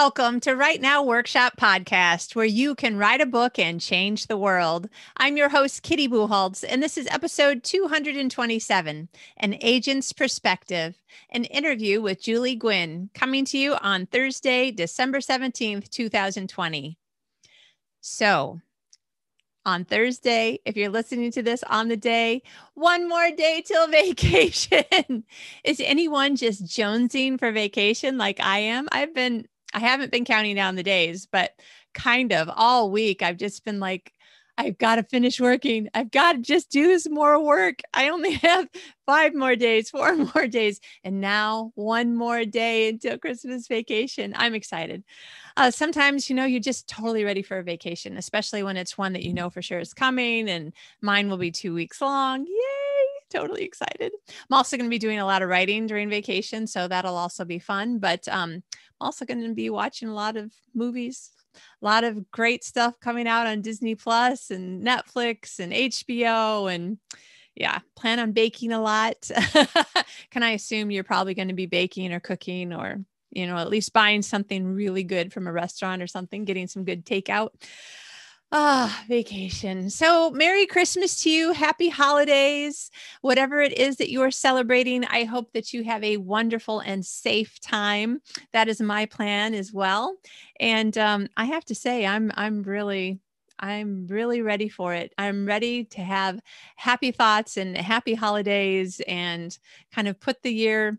Welcome to Write Now Workshop Podcast, where you can write a book and change the world. I'm your host, Kitty Bucholtz, and this is episode 227 An Agent's Perspective, an interview with Julie Gwinn, coming to you on Thursday, December 17th, 2020. So, on Thursday. If you're listening to this on the day, one more day till vacation. Is anyone just jonesing for vacation like I am? I've been I haven't been counting down the days, but kind of all week I've just been like, I've got to finish working. I've got to just do some more work. I only have five more days, four more days, and now one more day until Christmas vacation. I'm excited. Uh, sometimes, you know, you're just totally ready for a vacation, especially when it's one that you know for sure is coming, and mine will be two weeks long. Yay! Totally excited. I'm also going to be doing a lot of writing during vacation, so that'll also be fun. But um, I'm also going to be watching a lot of movies, a lot of great stuff coming out on Disney Plus and Netflix and HBO and yeah, plan on baking a lot. Can I assume you're probably going to be baking or cooking or you know, at least buying something really good from a restaurant or something, getting some good takeout. Ah, vacation. So, Merry Christmas to you. Happy holidays. Whatever it is that you are celebrating, I hope that you have a wonderful and safe time. That is my plan as well. And um, I have to say, I'm I'm really I'm really ready for it. I'm ready to have happy thoughts and happy holidays and kind of put the year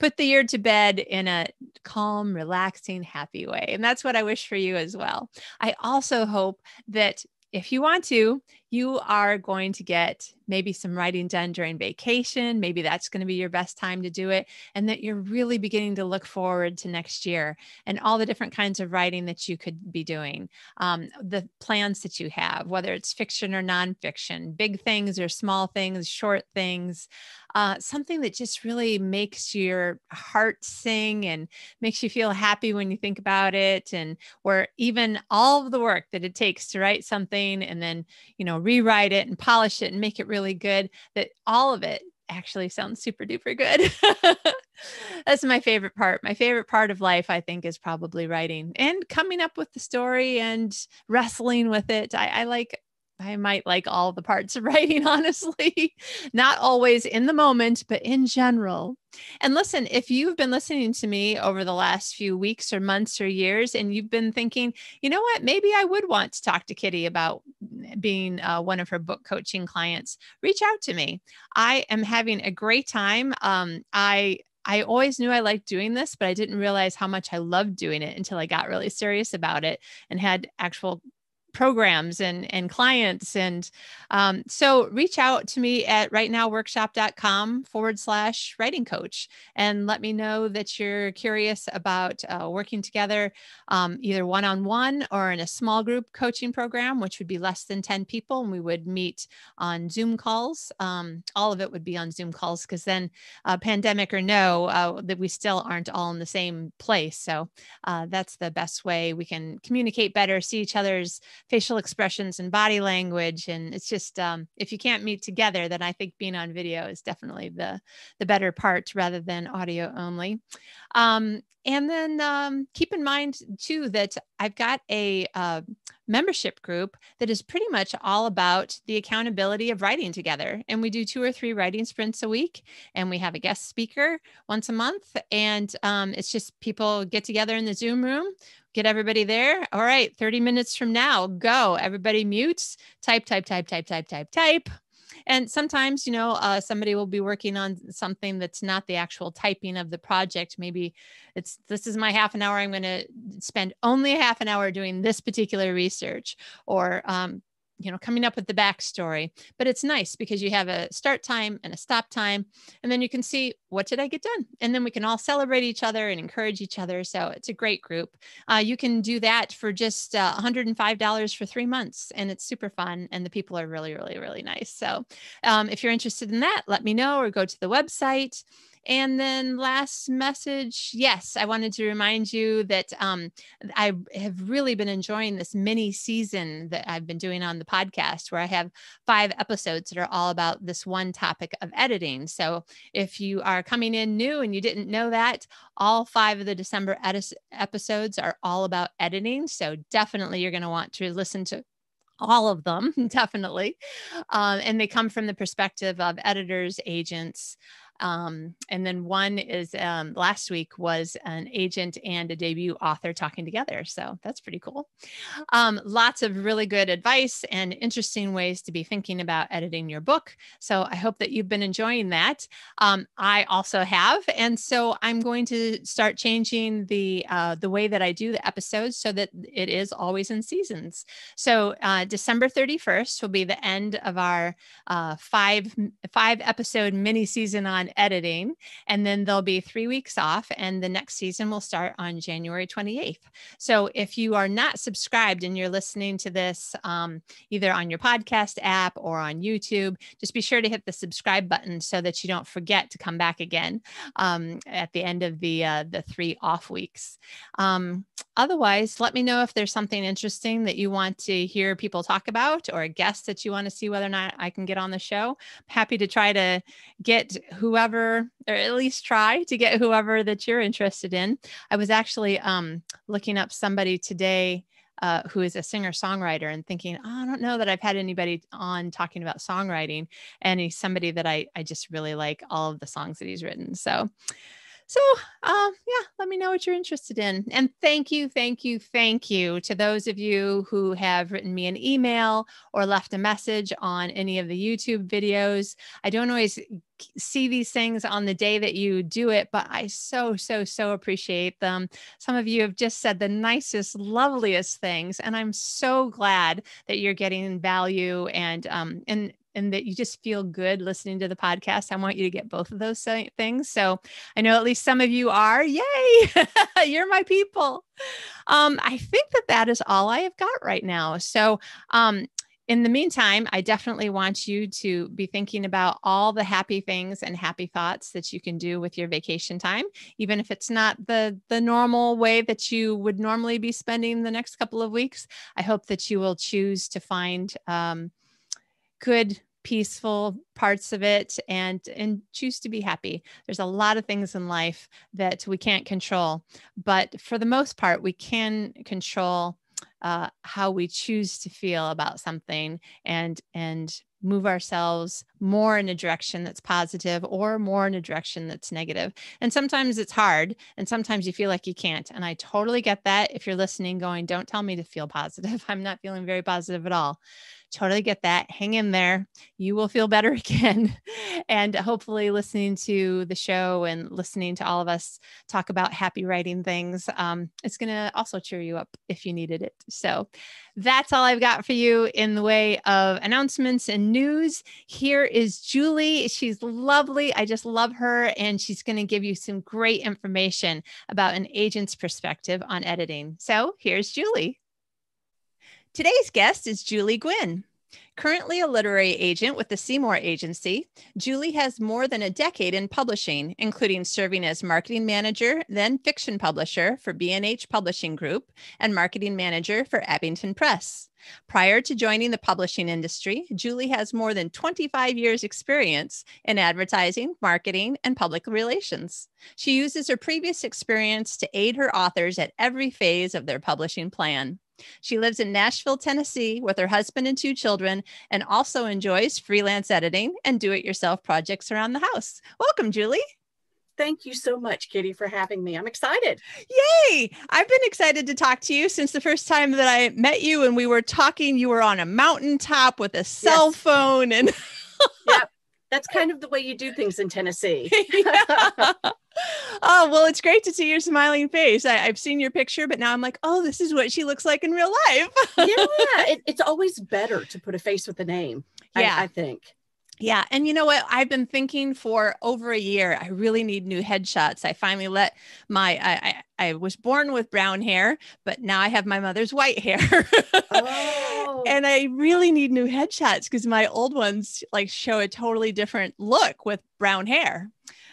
put the year to bed in a calm, relaxing, happy way. And that's what I wish for you as well. I also hope that if you want to, you are going to get maybe some writing done during vacation. Maybe that's going to be your best time to do it. And that you're really beginning to look forward to next year and all the different kinds of writing that you could be doing, um, the plans that you have, whether it's fiction or nonfiction, big things or small things, short things, uh, something that just really makes your heart sing and makes you feel happy when you think about it. And where even all of the work that it takes to write something and then, you know, rewrite it and polish it and make it really good, that all of it actually sounds super duper good. That's my favorite part. My favorite part of life, I think, is probably writing and coming up with the story and wrestling with it. I, I like I might like all the parts of writing, honestly, not always in the moment, but in general. And listen, if you've been listening to me over the last few weeks or months or years, and you've been thinking, you know what, maybe I would want to talk to Kitty about being uh, one of her book coaching clients, reach out to me. I am having a great time. Um, I I always knew I liked doing this, but I didn't realize how much I loved doing it until I got really serious about it and had actual programs and and clients and um, so reach out to me at writenowworkshop.com forward slash writing coach and let me know that you're curious about uh, working together um, either one-on-one or in a small group coaching program which would be less than 10 people and we would meet on zoom calls. Um, all of it would be on zoom calls because then uh, pandemic or no uh, that we still aren't all in the same place. So uh, that's the best way we can communicate better see each other's facial expressions and body language and it's just um, if you can't meet together then i think being on video is definitely the the better part rather than audio only. Um, and then um, keep in mind too that i've got a uh, membership group that is pretty much all about the accountability of writing together and we do two or three writing sprints a week and we have a guest speaker once a month and um, it's just people get together in the zoom room get everybody there. All right, 30 minutes from now, go. Everybody mutes, type, type, type, type, type, type, type. And sometimes, you know, uh, somebody will be working on something that's not the actual typing of the project. Maybe it's this is my half an hour. I'm going to spend only a half an hour doing this particular research, or um, you know coming up with the backstory but it's nice because you have a start time and a stop time and then you can see what did i get done? And then we can all celebrate each other and encourage each other so it's a great group. Uh, you can do that for just uh, $105 for three months and it's super fun and the people are really really really nice. So um, if you're interested in that let me know or go to the website and then last message, yes, I wanted to remind you that um, I have really been enjoying this mini season that I've been doing on the podcast, where I have five episodes that are all about this one topic of editing. So if you are coming in new and you didn't know that, all five of the December edis- episodes are all about editing. So definitely you're going to want to listen to all of them, definitely. Um, and they come from the perspective of editors, agents, um, and then one is um, last week was an agent and a debut author talking together. So that's pretty cool. Um, lots of really good advice and interesting ways to be thinking about editing your book. So I hope that you've been enjoying that. Um, I also have, and so I'm going to start changing the uh, the way that I do the episodes so that it is always in seasons. So uh, December 31st will be the end of our uh, five five episode mini season on editing. And then there'll be three weeks off, and the next season will start on January 28th. So if you are not subscribed and you're listening to this um, either on your podcast app or on YouTube, just be sure to hit the subscribe button so that you don't forget to come back again um, at the end of the uh, the three off weeks. Um, otherwise, let me know if there's something interesting that you want to hear people talk about or a guest that you want to see whether or not I can get on the show. I'm happy to try to get whoever whoever, or at least try to get whoever that you're interested in. I was actually um, looking up somebody today uh, who is a singer songwriter and thinking, oh, I don't know that I've had anybody on talking about songwriting. And he's somebody that I, I just really like all of the songs that he's written. So, so, uh, yeah, let me know what you're interested in. And thank you, thank you, thank you to those of you who have written me an email or left a message on any of the YouTube videos. I don't always see these things on the day that you do it, but I so, so, so appreciate them. Some of you have just said the nicest, loveliest things. And I'm so glad that you're getting value and, um, and, and that you just feel good listening to the podcast. I want you to get both of those things. So I know at least some of you are. Yay! You're my people. Um, I think that that is all I have got right now. So um, in the meantime, I definitely want you to be thinking about all the happy things and happy thoughts that you can do with your vacation time, even if it's not the the normal way that you would normally be spending the next couple of weeks. I hope that you will choose to find um, good peaceful parts of it and and choose to be happy there's a lot of things in life that we can't control but for the most part we can control uh, how we choose to feel about something and and move ourselves more in a direction that's positive or more in a direction that's negative. And sometimes it's hard and sometimes you feel like you can't. And I totally get that. If you're listening, going, don't tell me to feel positive. I'm not feeling very positive at all. Totally get that. Hang in there. You will feel better again. and hopefully, listening to the show and listening to all of us talk about happy writing things, um, it's going to also cheer you up if you needed it. So, that's all I've got for you in the way of announcements and news. Here is Julie. She's lovely. I just love her. And she's going to give you some great information about an agent's perspective on editing. So, here's Julie. Today's guest is Julie Gwinn. Currently a literary agent with the Seymour Agency, Julie has more than a decade in publishing, including serving as marketing manager, then fiction publisher for B&H Publishing Group, and marketing manager for Abingdon Press. Prior to joining the publishing industry, Julie has more than 25 years' experience in advertising, marketing, and public relations. She uses her previous experience to aid her authors at every phase of their publishing plan. She lives in Nashville, Tennessee with her husband and two children and also enjoys freelance editing and do it yourself projects around the house. Welcome, Julie. Thank you so much, Kitty, for having me. I'm excited. Yay! I've been excited to talk to you since the first time that I met you and we were talking. You were on a mountaintop with a cell yes. phone and yep that's kind of the way you do things in Tennessee. oh, well, it's great to see your smiling face. I, have seen your picture, but now I'm like, oh, this is what she looks like in real life. yeah, it, it's always better to put a face with a name. Yeah, I, I think. Yeah. And you know what? I've been thinking for over a year, I really need new headshots. I finally let my, I, I, I was born with brown hair, but now I have my mother's white hair. oh. and I really need new headshots because my old ones like show a totally different look with brown hair.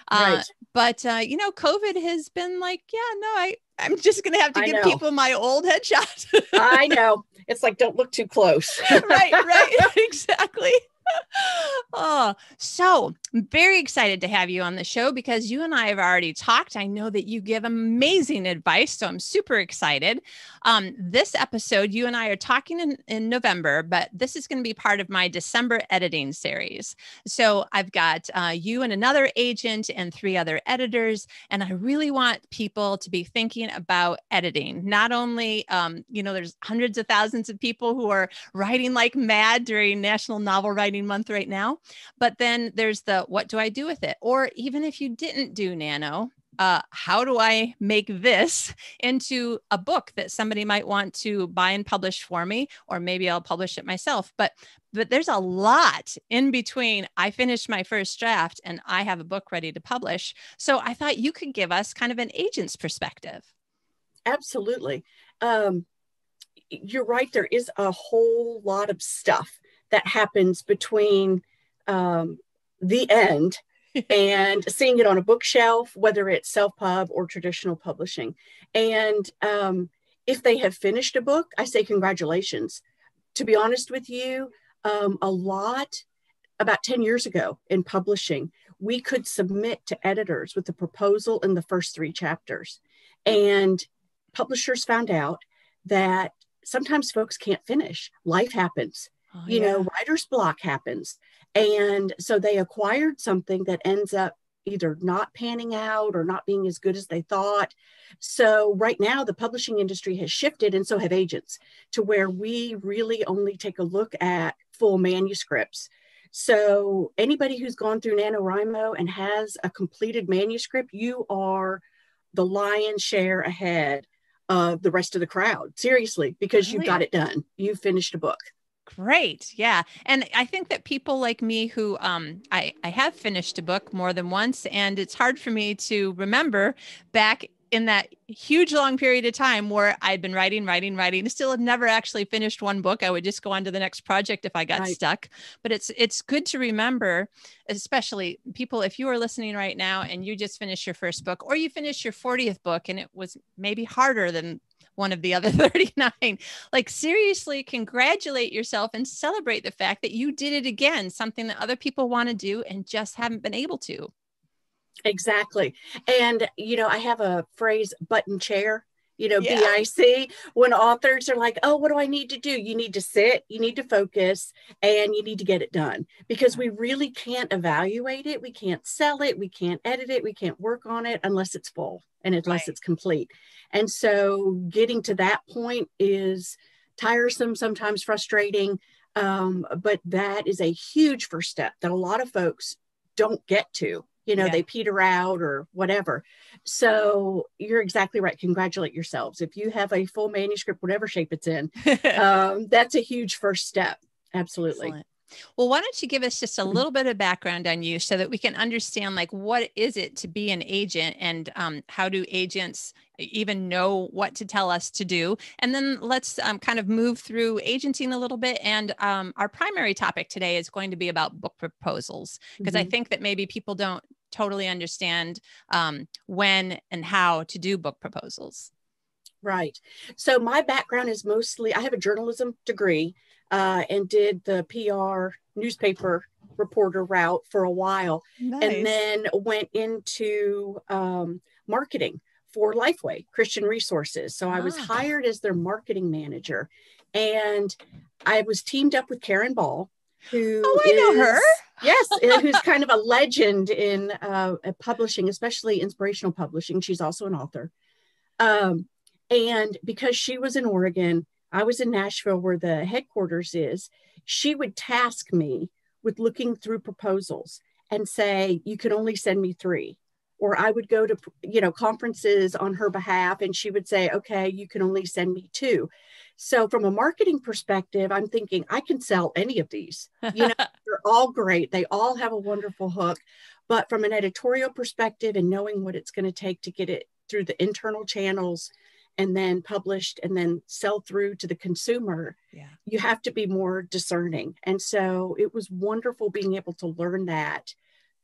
Uh, right. but uh, you know, COVID has been like, yeah, no, I I'm just gonna have to give people my old headshot. I know. It's like don't look too close. right, right, exactly oh, so I'm very excited to have you on the show because you and I have already talked. I know that you give amazing advice, so I'm super excited. Um, this episode, you and I are talking in, in November, but this is going to be part of my December editing series. So I've got uh, you and another agent and three other editors, and I really want people to be thinking about editing. Not only, um, you know, there's hundreds of thousands of people who are writing like mad during National Novel Writing month right now. But then there's the what do I do with it? Or even if you didn't do nano, uh, how do I make this into a book that somebody might want to buy and publish for me, or maybe I'll publish it myself. But but there's a lot in between. I finished my first draft and I have a book ready to publish. So I thought you could give us kind of an agent's perspective. Absolutely. Um, you're right. There is a whole lot of stuff that happens between um, the end and seeing it on a bookshelf, whether it's self pub or traditional publishing. And um, if they have finished a book, I say congratulations. To be honest with you, um, a lot about 10 years ago in publishing, we could submit to editors with the proposal in the first three chapters. And publishers found out that sometimes folks can't finish, life happens. Oh, you yeah. know, writer's block happens. And so they acquired something that ends up either not panning out or not being as good as they thought. So right now the publishing industry has shifted and so have agents to where we really only take a look at full manuscripts. So anybody who's gone through NaNoWriMo and has a completed manuscript, you are the lion's share ahead of the rest of the crowd. Seriously, because oh, you got it done. You finished a book. Great. Yeah. And I think that people like me who um I I have finished a book more than once and it's hard for me to remember back in that huge long period of time where I'd been writing, writing, writing, still had never actually finished one book. I would just go on to the next project if I got right. stuck. But it's it's good to remember, especially people, if you are listening right now and you just finished your first book or you finished your 40th book and it was maybe harder than one of the other 39. Like, seriously, congratulate yourself and celebrate the fact that you did it again, something that other people want to do and just haven't been able to. Exactly. And, you know, I have a phrase button chair you know, yeah. BIC, when authors are like, oh, what do I need to do? You need to sit, you need to focus, and you need to get it done because we really can't evaluate it. We can't sell it. We can't edit it. We can't work on it unless it's full and unless right. it's complete. And so getting to that point is tiresome, sometimes frustrating. Um, but that is a huge first step that a lot of folks don't get to you know yeah. they peter out or whatever so you're exactly right congratulate yourselves if you have a full manuscript whatever shape it's in um, that's a huge first step absolutely Excellent. Well, why don't you give us just a little bit of background on you so that we can understand like what is it to be an agent and um, how do agents even know what to tell us to do? And then let's um, kind of move through agenting a little bit. And um, our primary topic today is going to be about book proposals because mm-hmm. I think that maybe people don't totally understand um, when and how to do book proposals. Right. So my background is mostly I have a journalism degree uh, and did the PR newspaper reporter route for a while, nice. and then went into um, marketing for Lifeway Christian Resources. So I was ah. hired as their marketing manager, and I was teamed up with Karen Ball, who oh, I is, know her. yes, who's kind of a legend in uh, publishing, especially inspirational publishing. She's also an author. Um, and because she was in Oregon, I was in Nashville, where the headquarters is. She would task me with looking through proposals and say, "You can only send me three or I would go to you know conferences on her behalf and she would say okay you can only send me two so from a marketing perspective I'm thinking I can sell any of these you know they're all great they all have a wonderful hook but from an editorial perspective and knowing what it's going to take to get it through the internal channels and then published and then sell through to the consumer, yeah. you have to be more discerning. And so it was wonderful being able to learn that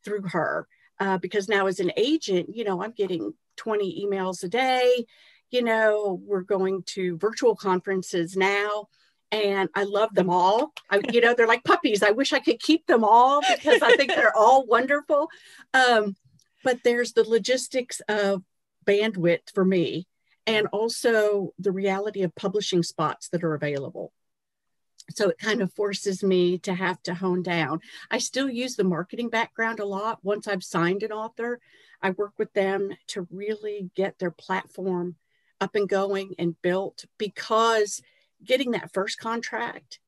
through her. Uh, because now as an agent, you know, I'm getting 20 emails a day. You know, we're going to virtual conferences now and I love them all. I, you know, they're like puppies. I wish I could keep them all because I think they're all wonderful. Um, but there's the logistics of bandwidth for me and also the reality of publishing spots that are available. So it kind of forces me to have to hone down. I still use the marketing background a lot. Once I've signed an author, I work with them to really get their platform up and going and built because getting that first contract,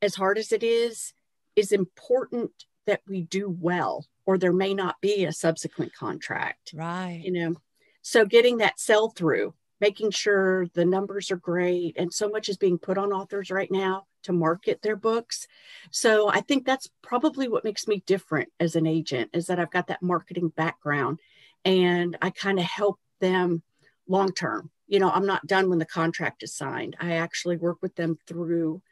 as hard as it is, is important that we do well, or there may not be a subsequent contract. Right. You know, so getting that sell through making sure the numbers are great. And so much is being put on authors right now to market their books. So I think that's probably what makes me different as an agent is that I've got that marketing background and I kind of help them long term. You know, I'm not done when the contract is signed. I actually work with them through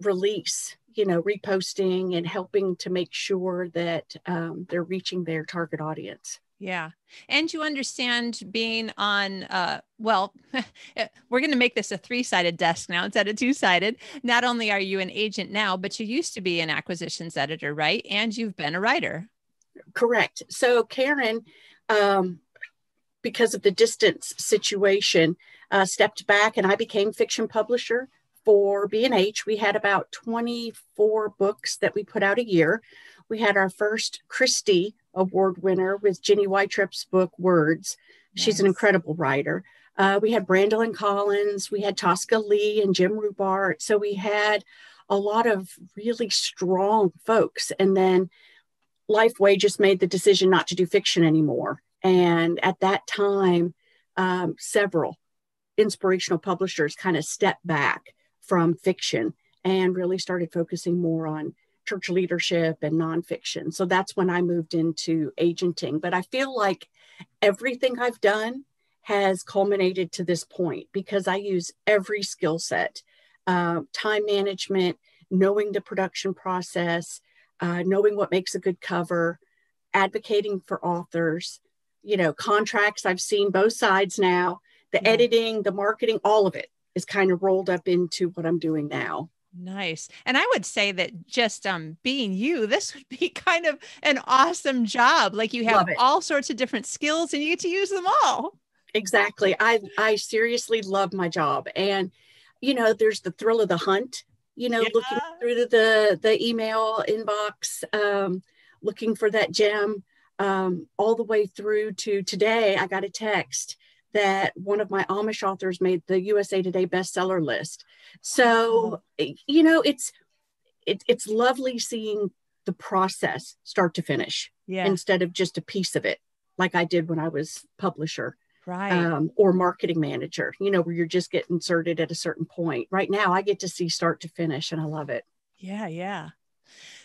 release, you know, reposting and helping to make sure that um, they're reaching their target audience. Yeah. And you understand being on, uh, well, we're going to make this a three sided desk now instead of two sided. Not only are you an agent now, but you used to be an acquisitions editor, right? And you've been a writer. Correct. So, Karen, um, because of the distance situation, uh, stepped back and I became fiction publisher for B&H. We had about 24 books that we put out a year. We had our first Christy Award winner with Ginny Yttrup's book Words. Nice. She's an incredible writer. Uh, we had Brandilyn Collins, we had Tosca Lee and Jim Rubart. So we had a lot of really strong folks. And then Lifeway just made the decision not to do fiction anymore. And at that time, um, several inspirational publishers kind of stepped back from fiction and really started focusing more on church leadership and nonfiction. So that's when I moved into agenting. But I feel like everything I've done has culminated to this point because I use every skill set uh, time management, knowing the production process, uh, knowing what makes a good cover, advocating for authors, you know, contracts. I've seen both sides now, the yeah. editing, the marketing, all of it is kind of rolled up into what I'm doing now. Nice. And I would say that just um being you, this would be kind of an awesome job. Like you have all sorts of different skills and you get to use them all. Exactly. I I seriously love my job. And you know, there's the thrill of the hunt, you know, yeah. looking through the the email inbox, um, looking for that gem, um, all the way through to today. I got a text that one of my Amish authors made the USA Today bestseller list. So, you know, it's it, it's lovely seeing the process start to finish yeah. instead of just a piece of it, like I did when I was publisher. Right. Um, or marketing manager, you know, where you're just getting inserted at a certain point. Right now, I get to see start to finish, and I love it. Yeah, yeah.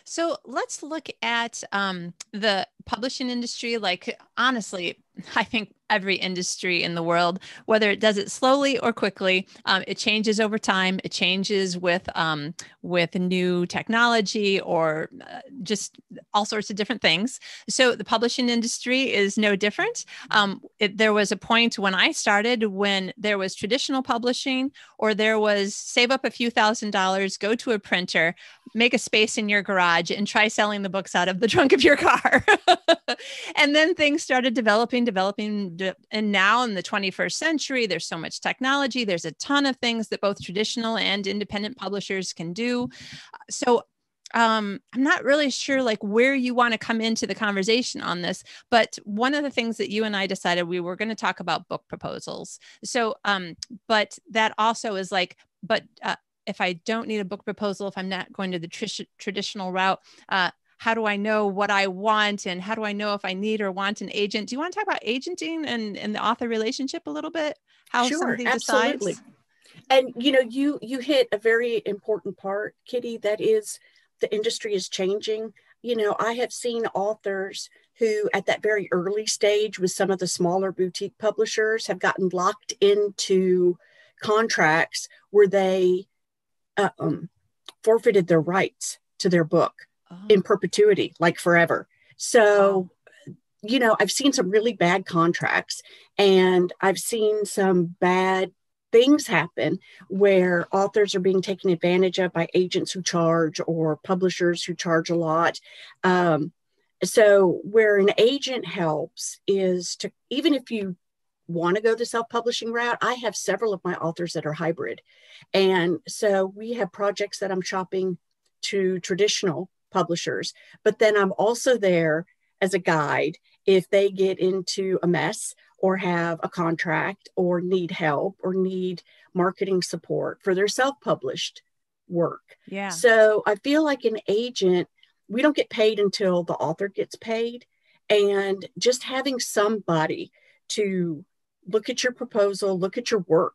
So let's look at um, the publishing industry. Like, honestly, I think every industry in the world, whether it does it slowly or quickly. Um, it changes over time. It changes with um, with new technology or uh, just all sorts of different things. So the publishing industry is no different. Um, it, there was a point when I started when there was traditional publishing, or there was save up a few thousand dollars, go to a printer, make a space in your garage, and try selling the books out of the trunk of your car. and then things started developing, developing and now in the 21st century there's so much technology there's a ton of things that both traditional and independent publishers can do so um, I'm not really sure like where you want to come into the conversation on this, but one of the things that you and I decided we were going to talk about book proposals. So, um, but that also is like, but uh, if I don't need a book proposal, if I'm not going to the tr- traditional route, uh, how do I know what I want and how do I know if I need or want an agent? Do you want to talk about agenting and, and the author relationship a little bit? How sure, somebody absolutely. decides? And you know, you you hit a very important part, Kitty, that is the industry is changing. you know, I have seen authors who, at that very early stage with some of the smaller boutique publishers, have gotten locked into contracts where they uh, um, forfeited their rights to their book oh. in perpetuity, like forever. So, wow. you know, I've seen some really bad contracts and I've seen some bad things happen where authors are being taken advantage of by agents who charge or publishers who charge a lot. Um, so, where an agent helps is to, even if you want to go the self publishing route, I have several of my authors that are hybrid. And so we have projects that I'm shopping to traditional publishers, but then I'm also there as a guide if they get into a mess or have a contract or need help or need marketing support for their self published work. Yeah. So I feel like an agent, we don't get paid until the author gets paid. And just having somebody to look at your proposal, look at your work,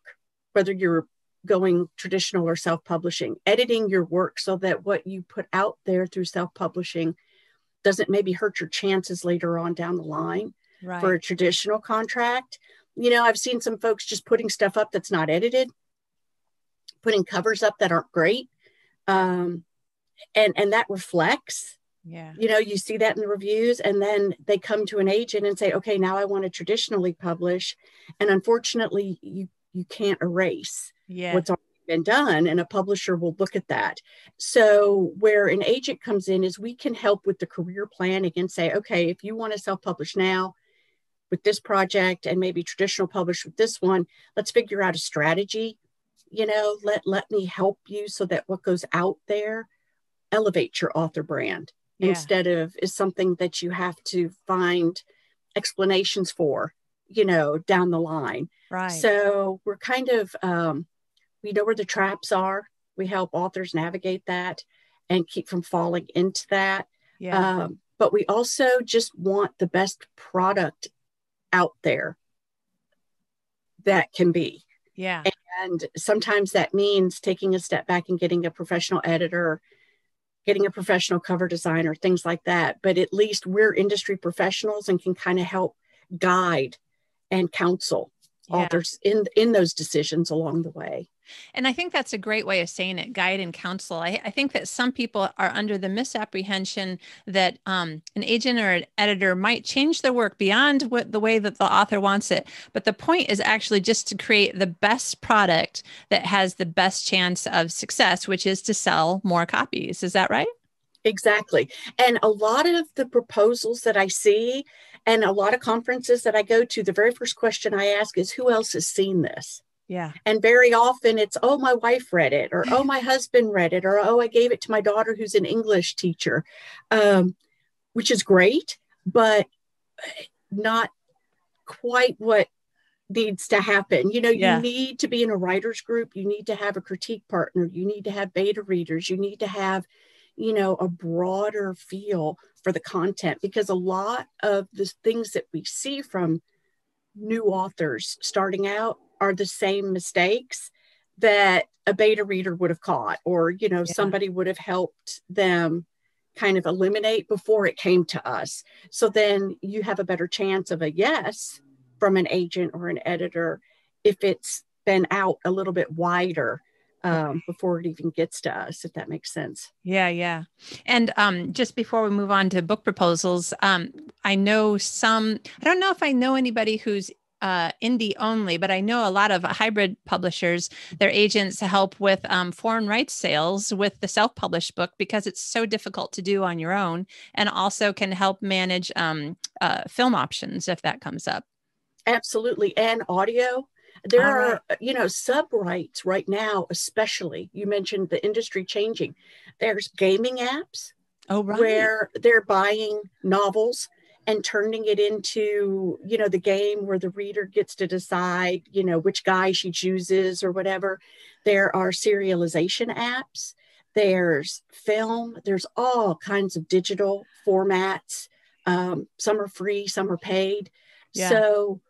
whether you're going traditional or self publishing, editing your work so that what you put out there through self publishing doesn't maybe hurt your chances later on down the line right. for a traditional contract. You know, I've seen some folks just putting stuff up that's not edited, putting covers up that aren't great. Um, and and that reflects yeah you know you see that in the reviews and then they come to an agent and say okay now i want to traditionally publish and unfortunately you you can't erase yeah. what's already been done and a publisher will look at that so where an agent comes in is we can help with the career planning and say okay if you want to self-publish now with this project and maybe traditional publish with this one let's figure out a strategy you know let let me help you so that what goes out there elevates your author brand yeah. instead of is something that you have to find explanations for you know down the line right so we're kind of um, we know where the traps are we help authors navigate that and keep from falling into that yeah. Um, but we also just want the best product out there that can be yeah and sometimes that means taking a step back and getting a professional editor getting a professional cover designer, things like that. But at least we're industry professionals and can kind of help guide and counsel yeah. authors in in those decisions along the way. And I think that's a great way of saying it guide and counsel. I, I think that some people are under the misapprehension that um, an agent or an editor might change their work beyond what the way that the author wants it. But the point is actually just to create the best product that has the best chance of success, which is to sell more copies. Is that right? Exactly. And a lot of the proposals that I see and a lot of conferences that I go to, the very first question I ask is who else has seen this? Yeah. And very often it's, oh, my wife read it, or oh, my husband read it, or oh, I gave it to my daughter who's an English teacher, um, which is great, but not quite what needs to happen. You know, yeah. you need to be in a writer's group, you need to have a critique partner, you need to have beta readers, you need to have you know, a broader feel for the content because a lot of the things that we see from new authors starting out are the same mistakes that a beta reader would have caught or you know yeah. somebody would have helped them kind of eliminate before it came to us so then you have a better chance of a yes from an agent or an editor if it's been out a little bit wider um, before it even gets to us, if that makes sense. Yeah, yeah. And um, just before we move on to book proposals, um, I know some, I don't know if I know anybody who's uh, indie only, but I know a lot of hybrid publishers, their agents help with um, foreign rights sales with the self published book because it's so difficult to do on your own and also can help manage um, uh, film options if that comes up. Absolutely. And audio there are, you know, sub rights right now, especially. You mentioned the industry changing. There's gaming apps. Oh, right. Where they're buying novels and turning it into, you know, the game where the reader gets to decide, you know, which guy she chooses or whatever. There are serialization apps. There's film. There's all kinds of digital formats. Um, some are free, some are paid. Yeah. So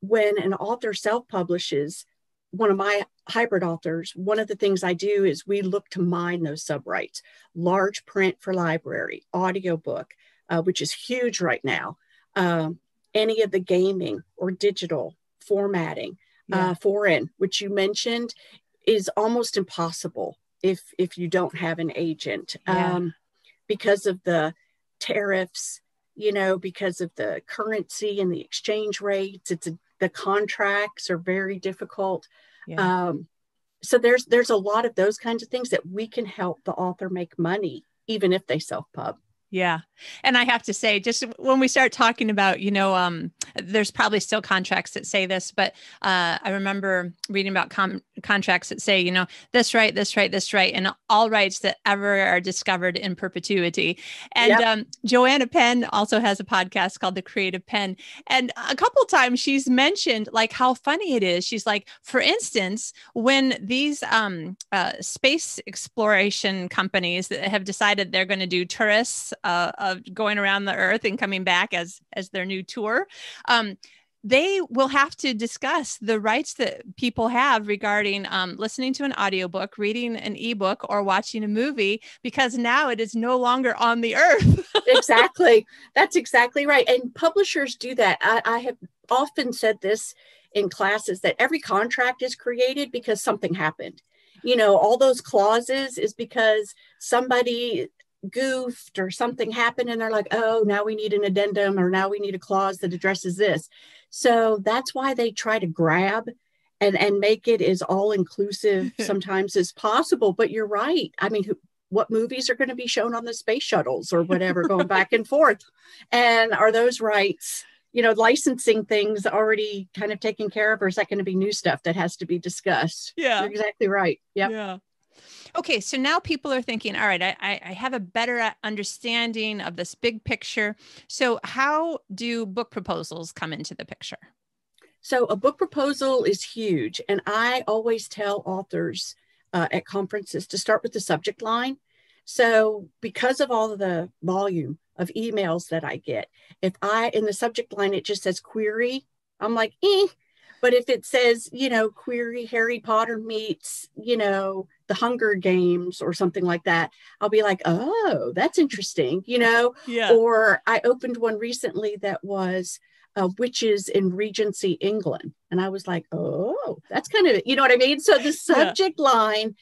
when an author self publishes, one of my hybrid authors, one of the things I do is we look to mine those subrights, large print for library, audiobook, uh, which is huge right now, um, any of the gaming or digital formatting, yeah. uh, foreign, which you mentioned, is almost impossible if if you don't have an agent yeah. um, because of the tariffs you know because of the currency and the exchange rates it's a, the contracts are very difficult yeah. um, so there's there's a lot of those kinds of things that we can help the author make money even if they self-pub yeah. And I have to say, just when we start talking about, you know, um, there's probably still contracts that say this, but uh, I remember reading about com- contracts that say, you know, this right, this right, this right, and all rights that ever are discovered in perpetuity. And yep. um, Joanna Penn also has a podcast called The Creative Penn. And a couple times she's mentioned like how funny it is. She's like, for instance, when these um, uh, space exploration companies that have decided they're going to do tourists uh, of going around the earth and coming back as as their new tour um, they will have to discuss the rights that people have regarding um, listening to an audiobook, reading an ebook, or watching a movie because now it is no longer on the earth. exactly. That's exactly right. And publishers do that. I, I have often said this in classes that every contract is created because something happened. You know, all those clauses is because somebody goofed or something happened and they're like oh now we need an addendum or now we need a clause that addresses this. So that's why they try to grab and and make it as all inclusive sometimes as possible. But you're right. I mean who, what movies are going to be shown on the space shuttles or whatever going back and forth? And are those rights you know licensing things already kind of taken care of or is that going to be new stuff that has to be discussed? Yeah. You're exactly right. Yep. yeah Okay, so now people are thinking, all right, I, I have a better uh, understanding of this big picture. So, how do book proposals come into the picture? So, a book proposal is huge. And I always tell authors uh, at conferences to start with the subject line. So, because of all of the volume of emails that I get, if I, in the subject line, it just says query, I'm like, eh. But if it says, you know, query Harry Potter meets, you know, the Hunger Games or something like that, I'll be like, oh, that's interesting, you know? Yeah. Or I opened one recently that was uh, witches in Regency England. And I was like, oh, that's kind of, you know what I mean? So the subject yeah. line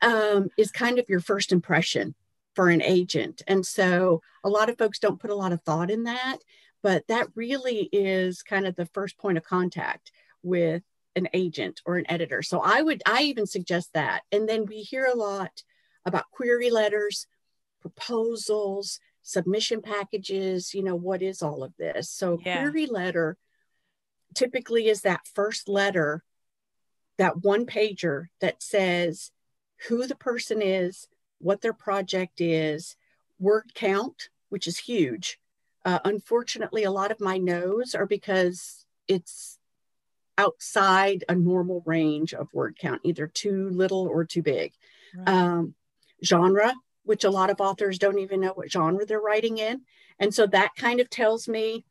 um, is kind of your first impression for an agent. And so a lot of folks don't put a lot of thought in that, but that really is kind of the first point of contact with an agent or an editor. So I would, I even suggest that. And then we hear a lot about query letters, proposals, submission packages, you know, what is all of this? So yeah. query letter typically is that first letter, that one pager that says who the person is, what their project is, word count, which is huge. Uh, unfortunately, a lot of my no's are because it's outside a normal range of word count, either too little or too big. Right. Um, genre, which a lot of authors don't even know what genre they're writing in. And so that kind of tells me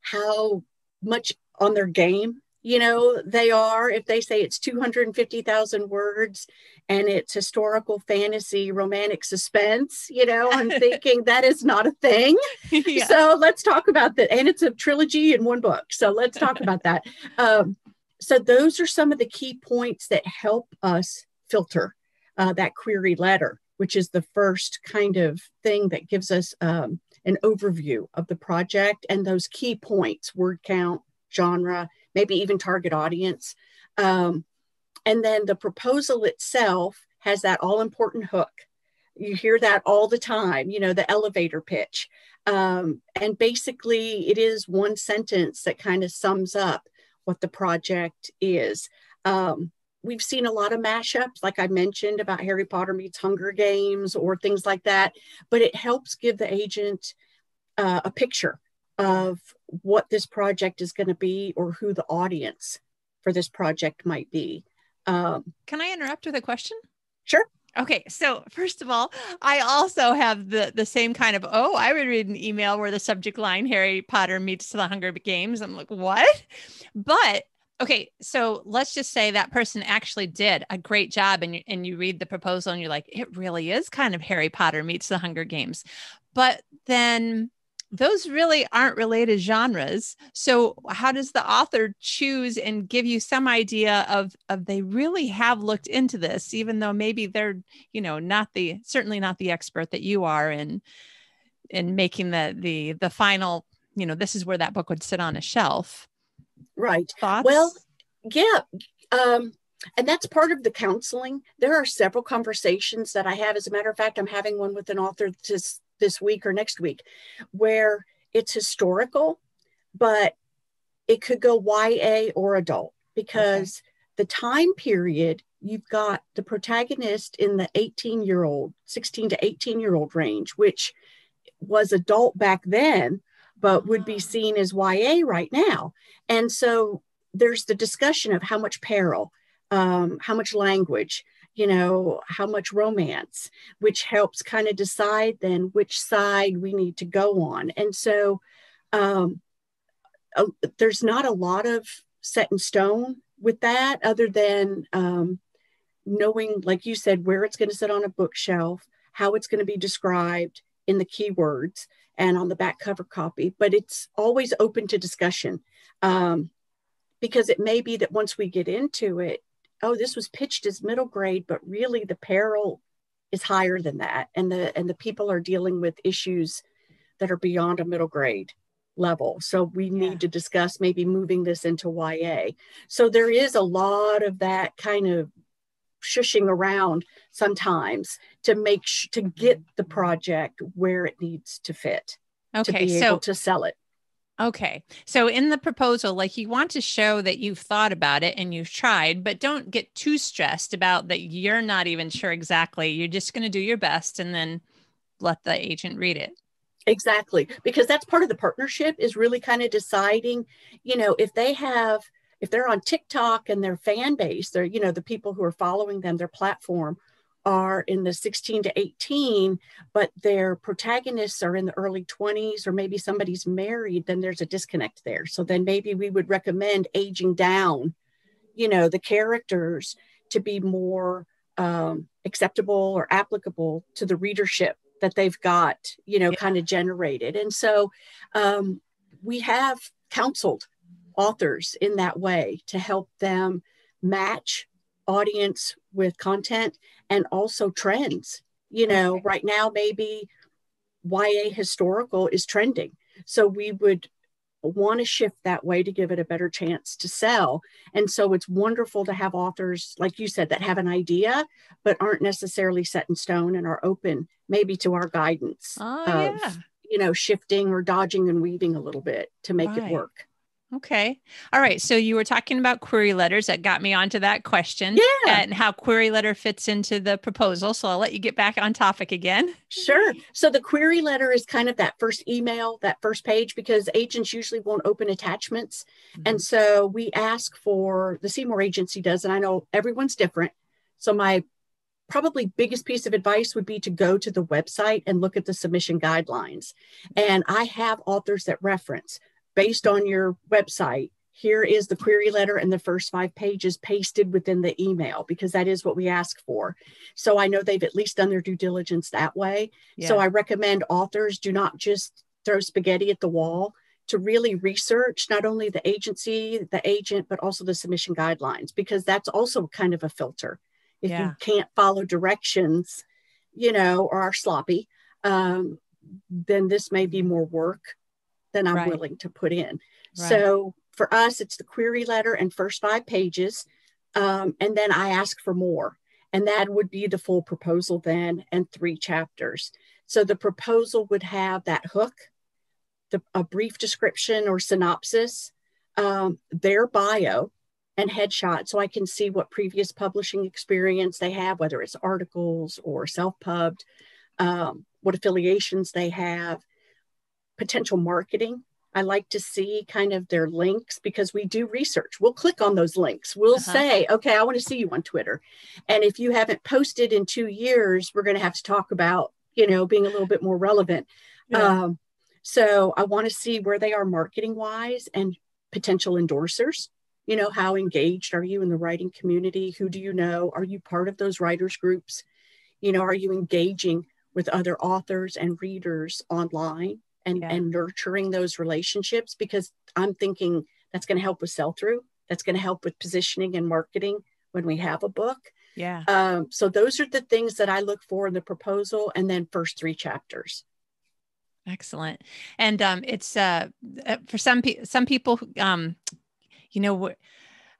how much on their game you know they are if they say it's 250,000 words and it's historical fantasy romantic suspense you know i'm thinking that is not a thing yeah. so let's talk about that and it's a trilogy in one book so let's talk about that um, so those are some of the key points that help us filter uh, that query letter which is the first kind of thing that gives us um, an overview of the project and those key points word count genre maybe even target audience. Um, and then the proposal itself has that all important hook. You hear that all the time, you know, the elevator pitch. Um, and basically, it is one sentence that kind of sums up what the project is. Um, we've seen a lot of mashups, like I mentioned about Harry Potter meets Hunger Games or things like that, but it helps give the agent uh, a picture of what this project is going to be or who the audience for this project might be. Um, Can I interrupt with a question? Sure. Okay, so first of all, I also have the the same kind of oh, I would read an email where the subject line Harry Potter meets the Hunger Games. I'm like, what? But okay, so let's just say that person actually did a great job, and you and you read the proposal, and you're like, it really is kind of Harry Potter meets the Hunger Games, but then those really aren't related genres. So how does the author choose and give you some idea of of they really have looked into this, even though maybe they're you know not the certainly not the expert that you are in in making the the the final you know this is where that book would sit on a shelf. Right. Thoughts? Well, yeah. Um, and that's part of the counseling. There are several conversations that I have. As a matter of fact, I'm having one with an author this this week or next week where it's historical, but it could go YA or adult because okay. the time period you've got the protagonist in the 18 year old, 16 to 18 year old range, which was adult back then, but would be ah. seen as YA right now. And so there's the discussion of how much peril, um, how much language, you know, how much romance, which helps kind of decide then which side we need to go on. And so um, uh, there's not a lot of set in stone with that other than um, knowing, like you said, where it's going to sit on a bookshelf, how it's going to be described in the keywords and on the back cover copy. But it's always open to discussion. Um, because it may be that once we get into it, oh, this was pitched as middle grade, but really the peril is higher than that. And the and the people are dealing with issues that are beyond a middle grade level. So we need yeah. to discuss maybe moving this into YA. So there is a lot of that kind of shushing around sometimes to make sh- to get the mm-hmm. project where it needs to fit. Okay, to be so able to sell it. Okay. So in the proposal, like you want to show that you've thought about it and you've tried, but don't get too stressed about that you're not even sure exactly. You're just going to do your best and then let the agent read it. Exactly. Because that's part of the partnership is really kind of deciding, you know, if they have if they're on TikTok and their fan base, they're, you know, the people who are following them, their platform are in the 16 to 18, but their protagonists are in the early 20s, or maybe somebody's married, then there's a disconnect there. So then maybe we would recommend aging down, you know, the characters to be more um, acceptable or applicable to the readership that they've got, you know, yeah. kind of generated. And so um, we have counseled authors in that way to help them match audience with content and also trends. You know, right now, maybe YA historical is trending. So we would want to shift that way to give it a better chance to sell. And so it's wonderful to have authors, like you said, that have an idea, but aren't necessarily set in stone and are open maybe to our guidance oh, of, yeah. you know, shifting or dodging and weaving a little bit to make right. it work. Okay. All right. So you were talking about query letters that got me onto that question. Yeah. And how query letter fits into the proposal. So I'll let you get back on topic again. Sure. So the query letter is kind of that first email, that first page, because agents usually won't open attachments. Mm-hmm. And so we ask for the Seymour agency does, and I know everyone's different. So my probably biggest piece of advice would be to go to the website and look at the submission guidelines. And I have authors that reference based on your website, here is the query letter and the first five pages pasted within the email because that is what we ask for. So I know they've at least done their due diligence that way. Yeah. So I recommend authors do not just throw spaghetti at the wall to really research not only the agency, the agent, but also the submission guidelines because that's also kind of a filter. If yeah. you can't follow directions, you know, or are sloppy, um, then this may be more work than I'm right. willing to put in. Right. So for us, it's the query letter and first five pages. Um, and then I ask for more. And that would be the full proposal then and three chapters. So the proposal would have that hook, the, a brief description or synopsis, um, their bio and headshot so I can see what previous publishing experience they have, whether it's articles or self pubbed, um, what affiliations they have, potential marketing. I like to see kind of their links because we do research. We'll click on those links. We'll uh-huh. say, okay, I want to see you on Twitter. And if you haven't posted in two years, we're going to have to talk about, you know, being a little bit more relevant. Yeah. Um, so I want to see where they are marketing wise and potential endorsers. You know, how engaged are you in the writing community? Who do you know? Are you part of those writers groups? You know, are you engaging with other authors and readers online and, yeah. and nurturing those relationships? Because I'm thinking that's going to help with sell through, that's going to help with positioning and marketing when we have a book. Yeah. Um, so those are the things that I look for in the proposal and then first three chapters. Excellent. And um, it's uh, uh for some people, some people, um, you know,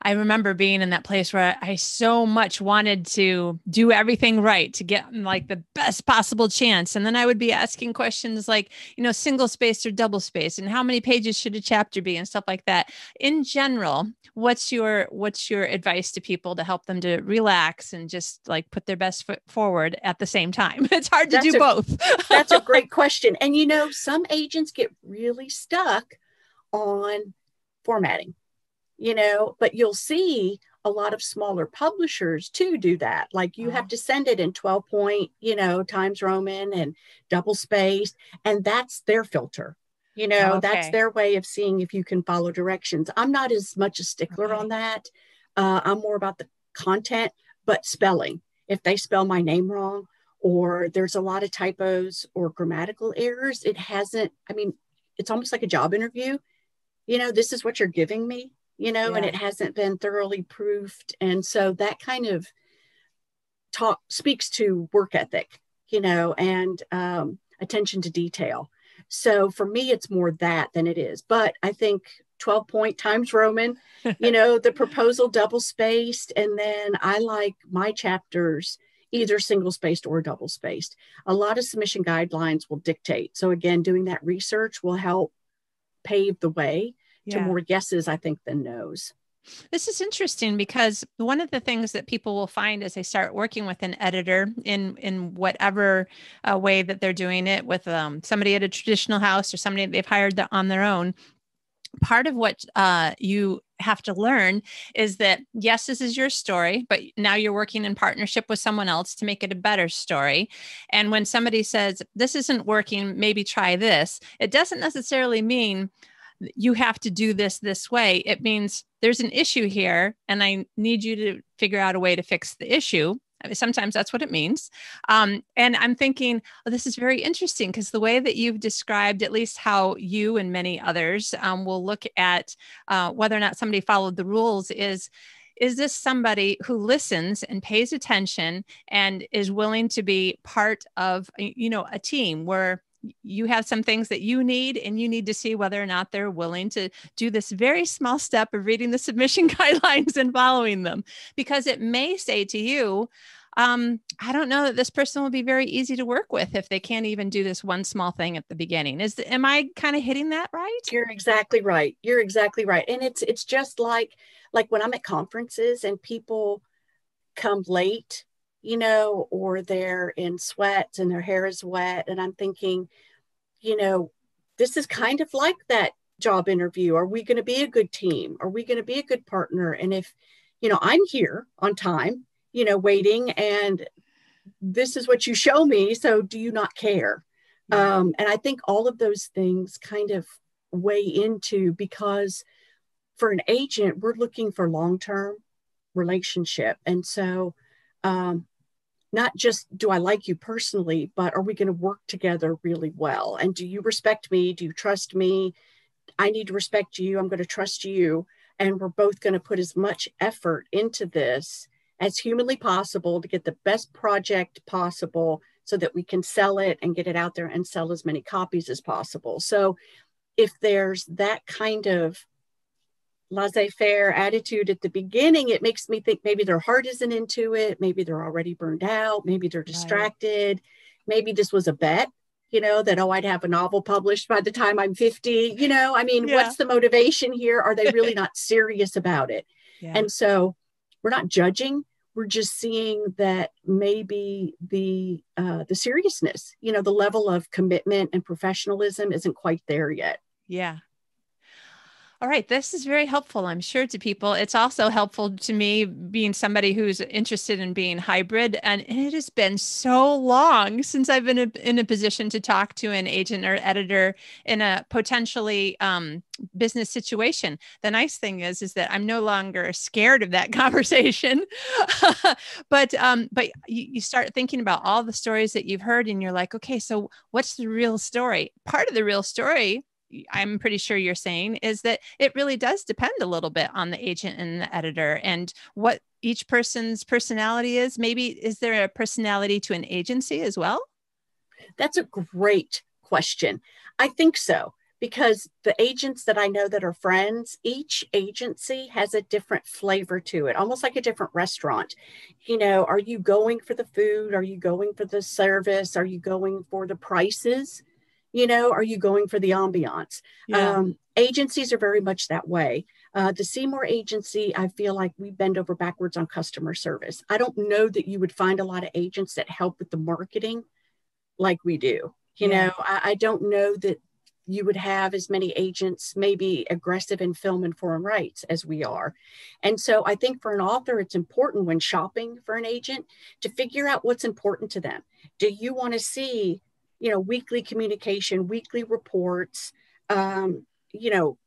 I remember being in that place where I so much wanted to do everything right to get mm, like the best possible chance. And then I would be asking questions like, you know, single space or double space and how many pages should a chapter be and stuff like that. In general, what's your what's your advice to people to help them to relax and just like put their best foot forward at the same time? It's hard to that's do a, both. that's a great question. And you know, some agents get really stuck on formatting you know, but you'll see a lot of smaller publishers too do that. Like you have uh-huh. to send it in 12 point, you know, Times Roman and double spaced, and that's their filter. You know, okay. that's their way of seeing if you can follow directions. I'm not as much a stickler okay. on that. Uh, I'm more about the content, but spelling. If they spell my name wrong, or there's a lot of typos or grammatical errors, it hasn't, I mean, it's almost like a job interview. You know, this is what you're giving me you know, yeah. and it hasn't been thoroughly proofed. And so that kind of talk speaks to work ethic, you know, and um, attention to detail. So for me, it's more that than it is. But I think 12 point times Roman, you know, the proposal double spaced. And then I like my chapters either single spaced or double spaced. A lot of submission guidelines will dictate. So again, doing that research will help pave the way yeah. to more yeses, I think, than nos. This is interesting because one of the things that people will find as they start working with an editor in in whatever uh, way that they're doing it with um, somebody at a traditional house or somebody they've hired on their own, part of what uh, you have to learn is that yes this is your story but now you're working in partnership with someone else to make it a better story and when somebody says this isn't working maybe try this it doesn't necessarily mean you have to do this this way. It means there's an issue here, and I need you to figure out a way to fix the issue. Sometimes that's what it means. Um, and I'm thinking, oh, this is very interesting because the way that you've described, at least how you and many others um, will look at uh, whether or not somebody followed the rules is is this somebody who listens and pays attention and is willing to be part of you know a team where you have some things that you need and you need to see whether or not they're willing to do this very small step of reading the submission guidelines and following them because it may say to you um, I don't know that this person will be very easy to work with if they can't even do this one small thing at the beginning. Is am I kind of hitting that right? You're exactly right. You're exactly right. And it's it's just like like when I'm at conferences and people come late you know, or they're in sweats and their hair is wet. And I'm thinking, you know, this is kind of like that job interview. Are we going to be a good team? Are we going to be a good partner? And if, you know, I'm here on time, you know, waiting and this is what you show me. So do you not care? Um, and I think all of those things kind of weigh into because for an agent, we're looking for long term relationship. And so um, not just do I like you personally, but are we going to work together really well? And do you respect me? Do you trust me? I need to respect you. I'm going to trust you. And we're both going to put as much effort into this as humanly possible to get the best project possible so that we can sell it and get it out there and sell as many copies as possible. So if there's that kind of laissez-faire attitude at the beginning it makes me think maybe their heart isn't into it maybe they're already burned out maybe they're distracted right. maybe this was a bet you know that oh i'd have a novel published by the time i'm 50 you know i mean yeah. what's the motivation here are they really not serious about it yeah. and so we're not judging we're just seeing that maybe the uh, the seriousness you know the level of commitment and professionalism isn't quite there yet yeah All right, this is very helpful, I'm sure, to people. It's also helpful to me being somebody who's interested in being hybrid. And it has been so long since I've been in a position to talk to an agent or editor in a potentially um, business situation. The nice thing is, is that I'm no longer scared of that conversation. but um, but you, you start thinking about all the stories that you've heard, and you're like, okay, so what's the real story? Part of the real story I'm pretty sure you're saying is that it really does depend a little bit on the agent and the editor and what each person's personality is. Maybe is there a personality to an agency as well? That's a great question. I think so because the agents that I know that are friends, each agency has a different flavor to it, almost like a different restaurant. You know, are you going for the food? Are you going for the service? Are you going for the prices? You know are you going for the ambiance yeah. um, agencies are very much that way uh, the seymour agency i feel like we bend over backwards on customer service i don't know that you would find a lot of agents that help with the marketing like we do you yeah. know I, I don't know that you would have as many agents maybe aggressive in film and foreign rights as we are. And so I think for an author, it's important when shopping for an agent to figure out what's important to them. Do you want to see you know, weekly communication, weekly reports, um, you know,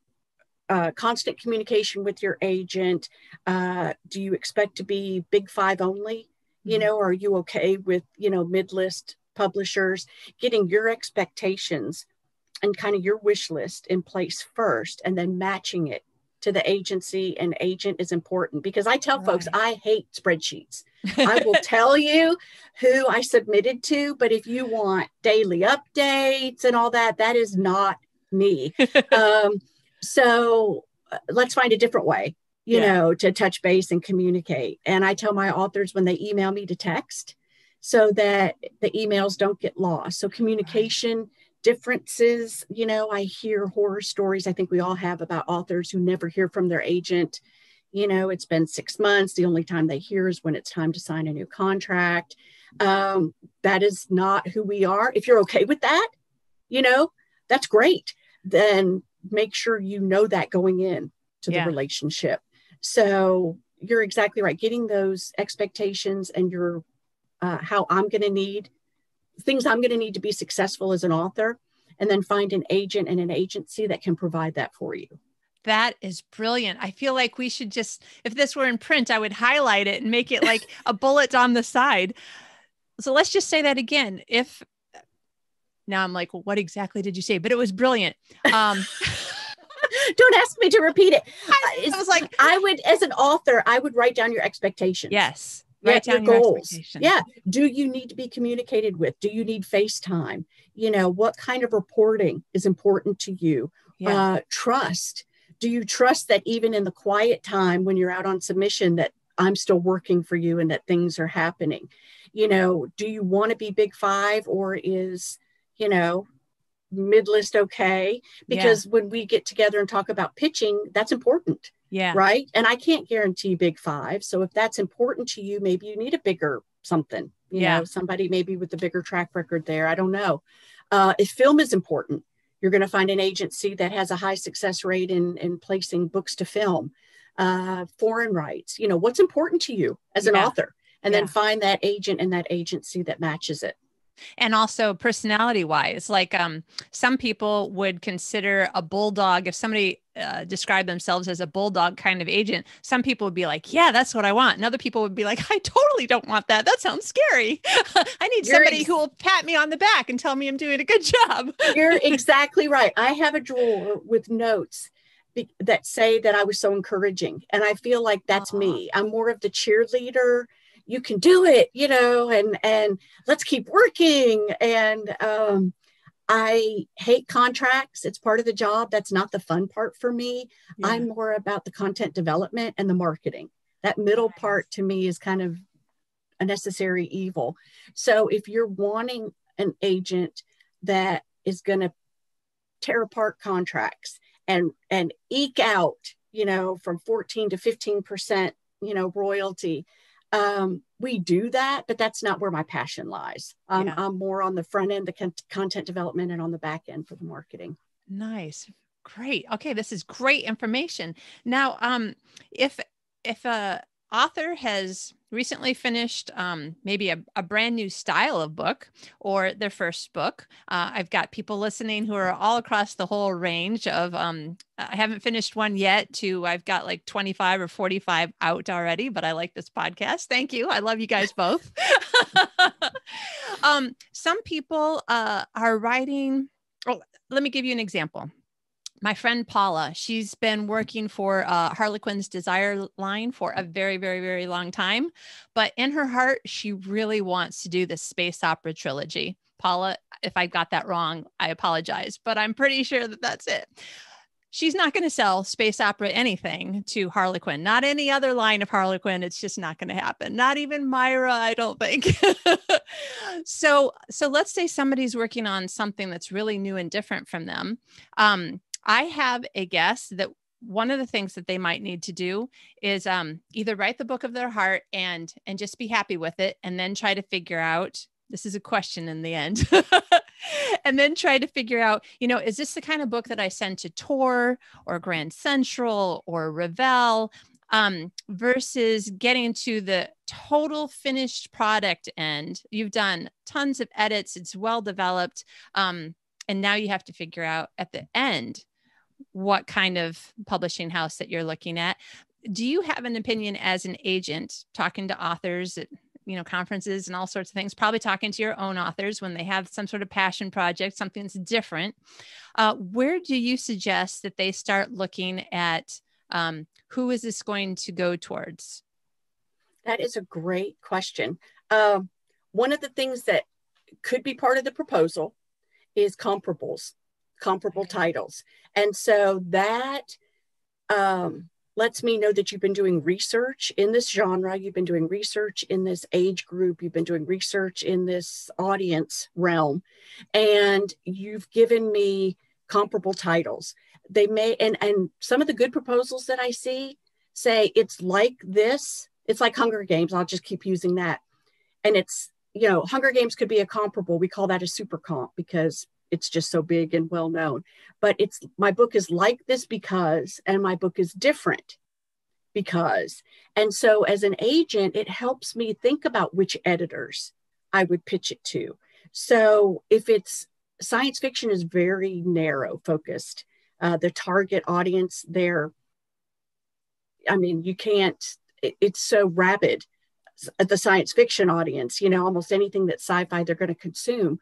uh, constant communication with your agent. Uh, do you expect to be big five only? You mm-hmm. know, are you okay with, you know, mid list publishers? Getting your expectations and kind of your wish list in place first and then matching it to the agency and agent is important because I tell right. folks I hate spreadsheets. I will tell you who I submitted to, but if you want daily updates and all that, that is not me. um, so uh, let's find a different way, you yeah. know, to touch base and communicate. And I tell my authors when they email me to text so that the emails don't get lost. So communication differences. You know, I hear horror stories. I think we all have about authors who never hear from their agent. You know, it's been six months. The only time they hear is when it's time to sign a new contract. Um, that is not who we are. If you're okay with that, you know, that's great. Then make sure you know that going in to yeah. the relationship. So you're exactly right. Getting those expectations and your uh, how I'm going to need things I'm going to need to be successful as an author, and then find an agent and an agency that can provide that for you. That is brilliant. I feel like we should just, if this were in print, I would highlight it and make it like a bullet on the side. So let's just say that again. If now I'm like, well, what exactly did you say? But it was brilliant. Um, Don't ask me to repeat it. I, I was like, I would, as an author, I would write down your expectations. Yes write down your goals. Yeah. Do you need to be communicated with? Do you need FaceTime? You know, what kind of reporting is important to you? Yeah. Uh, trust. Do you trust that even in the quiet time when you're out on submission that I'm still working for you and that things are happening? You know, do you want to be big five or is, you know, mid list okay? Because yeah. when we get together and talk about pitching, that's important yeah. Right. And I can't guarantee big five. So if that's important to you, maybe you need a bigger something, you yeah. know, somebody maybe with a bigger track record there. I don't know. Uh, if film is important, you're going to find an agency that has a high success rate in, in placing books to film, uh, foreign rights, you know, what's important to you as an yeah. author, and yeah. then find that agent and that agency that matches it and also personality wise like um some people would consider a bulldog if somebody uh, describe themselves as a bulldog kind of agent some people would be like yeah that's what i want. And other people would be like i totally don't want that. That sounds scary. I need you're somebody ex- who will pat me on the back and tell me i'm doing a good job. You're exactly right. I have a drawer with notes be- that say that i was so encouraging and i feel like that's Aww. me. I'm more of the cheerleader. You can do it you know and and let's keep working. And um I hate contracts. It's part of the job. That's not the fun part for me. Yeah. I'm more about the content development and the marketing. That middle part to me is kind of a necessary evil. So if you're wanting an agent that is going to tear apart contracts and and eke out, you know, from 14 to 15%, you know, royalty, um, we do that, but that's not where my passion lies. Um, yeah. I'm more on the front end, the con- content development, and on the back end for the marketing. Nice. Great. Okay, this is great information. Now, um, if if a author has recently finished um, maybe a, a, brand new style of book or their first book. Uh, I've got people listening who are all across the whole range of, um, I haven't finished one yet, to I've got like 25 or 45 out already, but I like this podcast. Thank you. I love you guys both. um, some people uh, are writing, oh, let me give you an example my friend Paula, she's been working for uh, Harlequin's Desire line for a very, very, very long time. But in her heart, she really wants to do the space opera trilogy. Paula, if I got that wrong, I apologize, but I'm pretty sure that that's it. She's not going to sell space opera anything to Harlequin, not any other line of Harlequin. It's just not going to happen. Not even MIRA, I don't think. so, so let's say somebody's working on something that's really new and different from them. Um, I have a guess that one of the things that they might need to do is um, either write the book of their heart and and just be happy with it and then try to figure out this is a question in the end and then try to figure out you know is this the kind of book that i send to tor or grand central or Revell um, versus getting to the total finished product end? You've done tons of edits it's well developed um, and now you have to figure out at the end what kind of publishing house that you're looking at. Do you have an opinion as an agent talking to authors at you know conferences and all sorts of things probably talking to your own authors when they have some sort of passion project something that's different? Uh, where do you suggest that they start looking at um, who is this going to go towards? That is a great question. Um, one of the things that could be part of the proposal is comparables comparable titles. And so that um, lets me know that you've been doing research in this genre, you've been doing research in this age group, you've been doing research in this audience realm, and you've given me comparable titles. They may, and, and some of the good proposals that I see say it's like this, it's like Hunger Games. I'll just keep using that. And it's, you know, Hunger Games could be a comparable. We call that a super comp because it's just so big and well known. But it's my book is like this because, and my book is different because. And so as an agent, it helps me think about which editors I would pitch it to. So if it's science fiction is very narrow focused. Uh, the target audience there, I mean, you can't, it, it's so rabid the science fiction audience, you know, almost anything that sci fi they're going to consume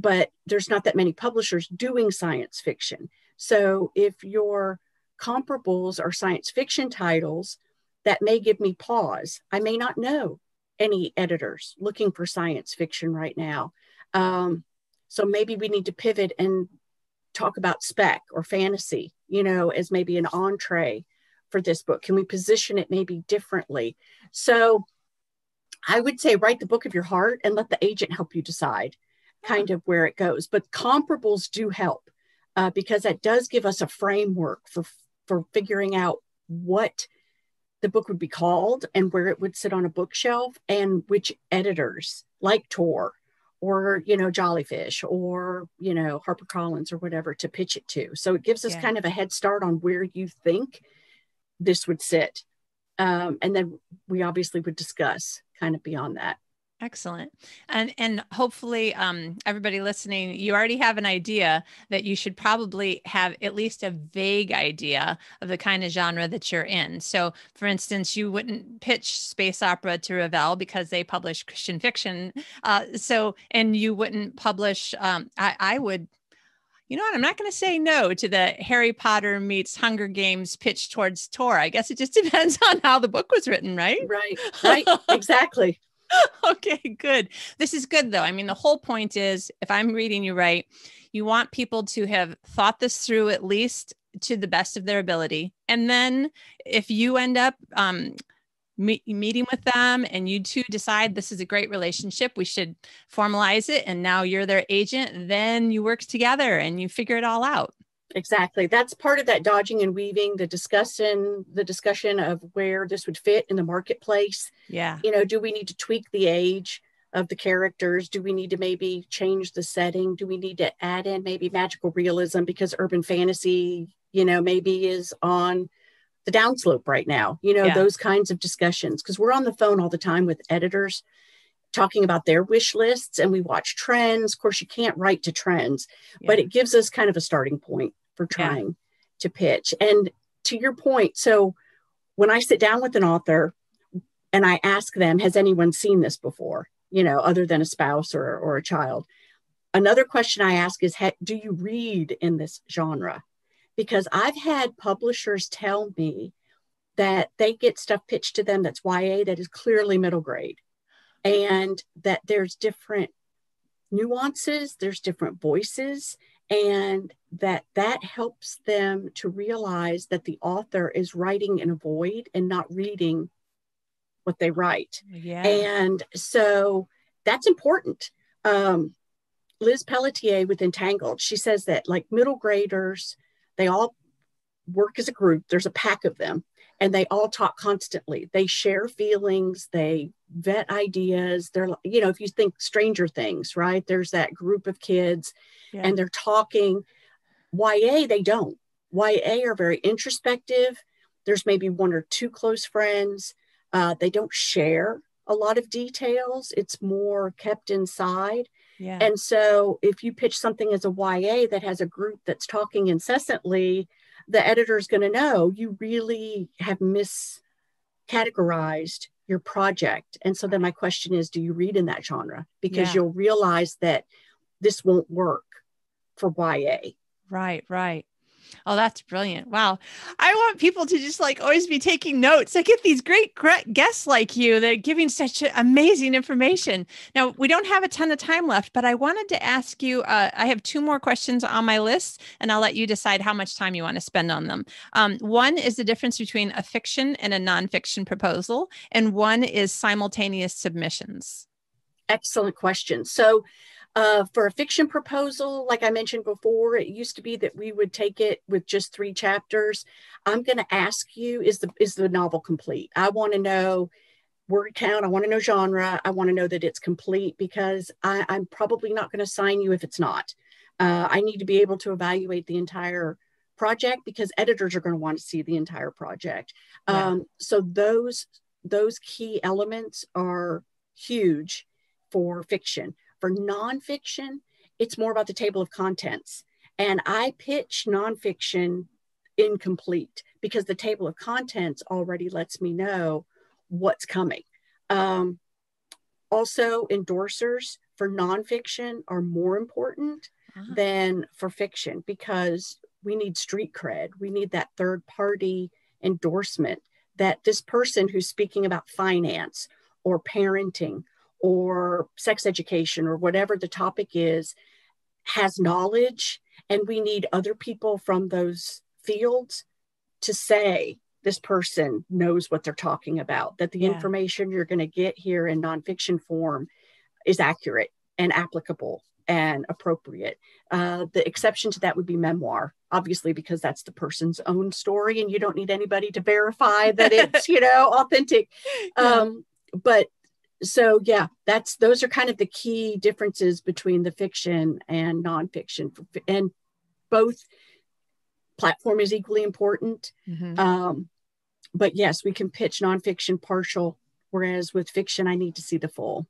but there's not that many publishers doing science fiction. So if your comparables are science fiction titles, that may give me pause. I may not know any editors looking for science fiction right now. Um, so maybe we need to pivot and talk about spec or fantasy, you know, as maybe an entree for this book. Can we position it maybe differently? So I would say write the book of your heart and let the agent help you decide kind of where it goes. But comparables do help uh, because that does give us a framework for for figuring out what the book would be called and where it would sit on a bookshelf and which editors like Tor or you know Jollyfish or you know HarperCollins or whatever to pitch it to. So it gives us yeah. kind of a head start on where you think this would sit. Um, and then we obviously would discuss kind of beyond that. Excellent. And and hopefully um, everybody listening, you already have an idea that you should probably have at least a vague idea of the kind of genre that you're in. So for instance, you wouldn't pitch space opera to Revell because they publish Christian fiction. Uh, so and you wouldn't publish um, I, I would you know what? I'm not going to say no to the Harry Potter meets Hunger Games pitch towards Tor. I guess it just depends on how the book was written, right? Right, right, exactly. okay, good. This is good though. I mean, the whole point is if I'm reading you right, you want people to have thought this through at least to the best of their ability. And then if you end up um, me- meeting with them and you two decide this is a great relationship, we should formalize it. And now you're their agent, then you work together and you figure it all out exactly that's part of that dodging and weaving the discussion the discussion of where this would fit in the marketplace yeah you know do we need to tweak the age of the characters? Do we need to maybe change the setting? Do we need to add in maybe magical realism because urban fantasy, you know, maybe is on the downslope right now? You know, yeah. those kinds of discussions because we're on the phone all the time with editors talking about their wish lists and we watch trends. Of course, you can't write to trends, yeah. but it gives us kind of a starting point for trying yeah. to pitch. And to your point, so when I sit down with an author and I ask them, has anyone seen this before? you know, other than a spouse or, or a child. Another question I ask is, do you read in this genre? Because I've had publishers tell me that they get stuff pitched to them that's YA that is clearly middle grade and that there's different nuances, there's different voices, and that that helps them to realize that the author is writing in a void and not reading what they write. Yeah. And so that's important. Um, Liz Pelletier with Entangled, she says that like middle graders, they all work as a group. There's a pack of them and they all talk constantly. They share feelings, they vet ideas. They're, you know, if you think Stranger Things, right? There's that group of kids yeah. and they're talking. YA, they don't. YA are very introspective. There's maybe one or two close friends. Uh, they don't share a lot of details, it's more kept inside. Yeah. And so if you pitch something as a YA that has a group that's talking incessantly, the editor is going to know you really have miscategorized your project. And so then my question is do you read in that genre? Because yeah. you'll realize that this won't work for YA. Right, right. Oh, that's brilliant. Wow. I want people to just like always be taking notes. I get these great guests like you that are giving such amazing information. Now, we don't have a ton of time left, but I wanted to ask you uh, I have two more questions on my list, and I'll let you decide how much time you want to spend on them. Um, one is the difference between a fiction and a nonfiction proposal, and one is simultaneous submissions. Excellent question. So, uh, for a fiction proposal, like I mentioned before, it used to be that we would take it with just three chapters. I'm going to ask you: Is the is the novel complete? I want to know word count. I want to know genre. I want to know that it's complete because I, am probably not going to sign you if it's not. Uh, I need to be able to evaluate the entire project because editors are going to want to see the entire project. Yeah. Um, so those those key elements are huge for fiction. For nonfiction, it's more about the table of contents. And I pitch nonfiction incomplete because the table of contents already lets me know what's coming. Um, also, endorsers for nonfiction are more important uh-huh. than for fiction because we need street cred. We need that third party endorsement that this person who's speaking about finance or parenting or sex education or whatever the topic is has knowledge and we need other people from those fields to say this person knows what they're talking about that the yeah. information you're going to get here in nonfiction form is accurate and applicable and appropriate uh, the exception to that would be memoir obviously because that's the person's own story and you don't need anybody to verify that it's you know authentic yeah. um, but so yeah that's those are kind of the key differences between the fiction and nonfiction and both platform is equally important mm-hmm. um, but yes we can pitch nonfiction partial whereas with fiction i need to see the full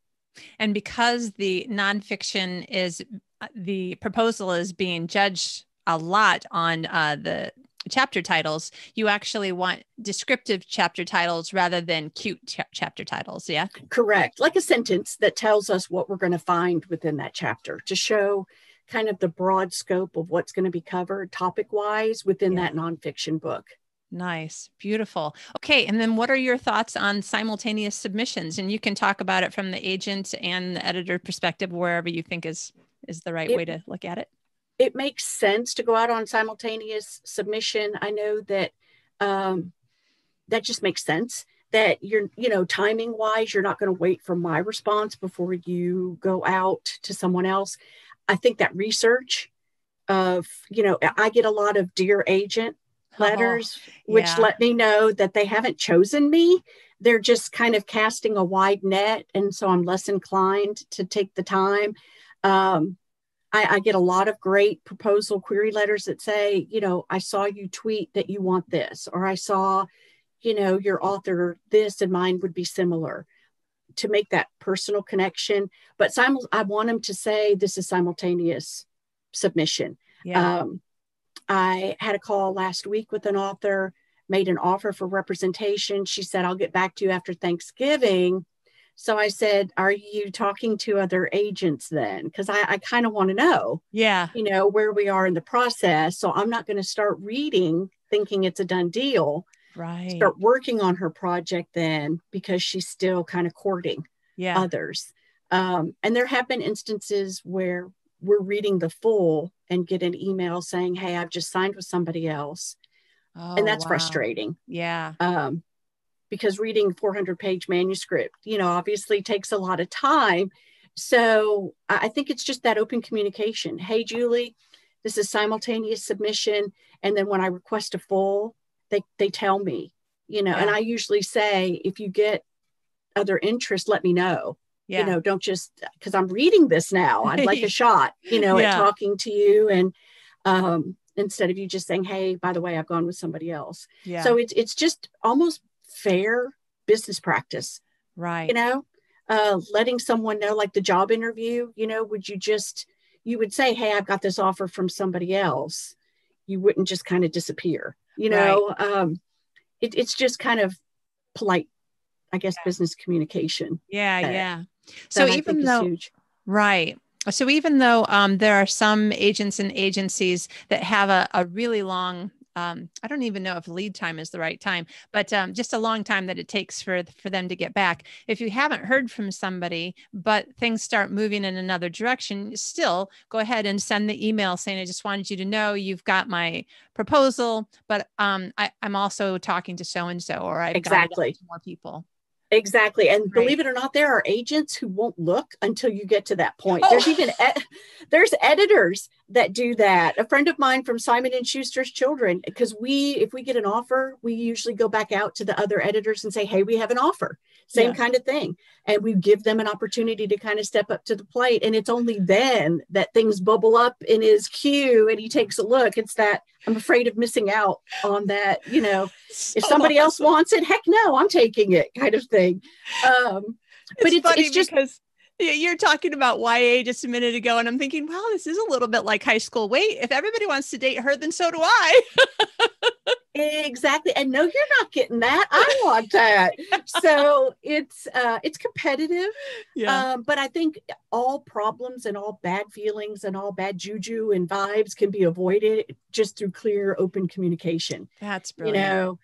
and because the nonfiction is uh, the proposal is being judged a lot on uh, the chapter titles, you actually want descriptive chapter titles rather than cute ch- chapter titles. Yeah. Correct. Like a sentence that tells us what we're going to find within that chapter to show kind of the broad scope of what's going to be covered topic wise within yeah. that nonfiction book. Nice, beautiful. Okay, and then what are your thoughts on simultaneous submissions? And you can talk about it from the agent and the editor perspective, wherever you think is is the right it, way to look at it it makes sense to go out on simultaneous submission. I know that um, that just makes sense that you're, you know, timing wise, you're not going to wait for my response before you go out to someone else. I think that research of, you know, I get a lot of dear agent letters, oh, which yeah. let me know that they haven't chosen me. They're just kind of casting a wide net. And so I'm less inclined to take the time. Um, I, I, get a lot of great proposal query letters that say, you know, I saw you tweet that you want this, or I saw, you know, your author this and mine would be similar to make that personal connection. But simul- I want them to say this is simultaneous submission. Yeah. Um, I had a call last week with an author, made an offer for representation. She said, I'll get back to you after Thanksgiving. So I said, Are you talking to other agents then? Because I, I kind of want to know, yeah, you know, where we are in the process. So I'm not going to start reading thinking it's a done deal. Right. Start working on her project then because she's still kind of courting yeah. others. Um, and there have been instances where we're reading the full and get an email saying, Hey, I've just signed with somebody else. Oh, and that's wow. frustrating. Yeah. Um, because reading 400 page manuscript, you know, obviously takes a lot of time. So I think it's just that open communication. Hey, Julie, this is simultaneous submission. And then when I request a full, they, they tell me, you know, Yeah. and I usually say, if you get other interest, let me know Yeah. you know don't just because i'm reading this now i'd like a shot you know Yeah. at talking to you and um instead of you just saying hey by the way i've gone with somebody else yeah. so it's it's just almost fair business practice right. you know uh letting someone know like the job interview you know would you just you would say hey i've got this offer from somebody else you wouldn't just kind of disappear you know um it, it's just kind of polite i guess business communication yeah. that- Yeah. So even though. Right. So even though um, there are some agents and agencies that have a, a really long, um, I don't even know if lead time is the right time, but um, just a long time that it takes for for them to get back. If you haven't heard from somebody, but things start moving in another direction, still go ahead and send the email saying, "I just wanted you to know you've got my proposal, but um, I, I'm also talking to so and so, or I've got Exactly. to more people." Exactly. And Right. believe it or not, there are agents who won't look until you get to that point. Oh. There's even ed- there's editors that do that. A friend of mine from Simon and Schuster's Children, because we if we get an offer, we usually go back out to the other editors and say, "Hey, we have an offer." Same Yeah. kind of thing. And we give them an opportunity to kind of step up to the plate. And it's only then that things bubble up in his queue and he takes a look. It's that I'm afraid of missing out on that, you know, if So somebody else wants it, heck no, I'm taking it kind of thing. Um, but it's, it's, it's just because you're talking about YA just a minute ago, and I'm thinking, wow, this is a little bit like high school. Wait, if everybody wants to date her, then so do I. exactly. And no, you're not getting that. I want that. so it's uh, it's competitive. Um, but I think all problems and all bad feelings and all bad juju and vibes can be avoided just through clear, open communication. that's brilliant. You know,